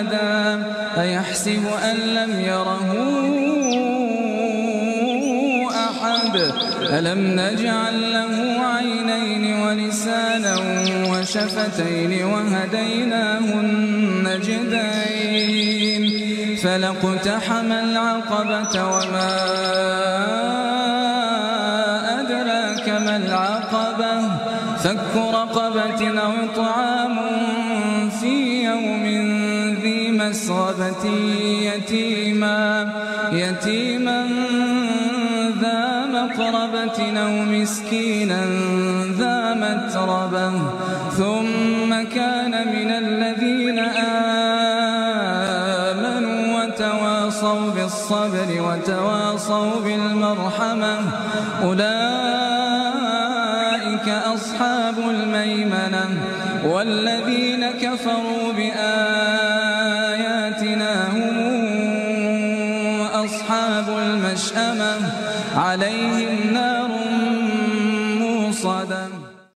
لبدا أيحسب أن لم يره أحد؟ ألم نجعل له عينين ولسانا وشفتين وهديناه النجدين فلاقتحم العقبة وما أدراك ما العقبة؟ فك رقبة أو إطعام في يوم مسغبة يتيما يتيما ذا مقربة أو مسكينا ذا متربة. ثم كان من الذين آمنوا وتواصوا بالصبر وتواصوا بالمرحمة. أولئك أصحاب الميمنة والذين كفروا بآياتنا هم أصحاب المشأمة عليهم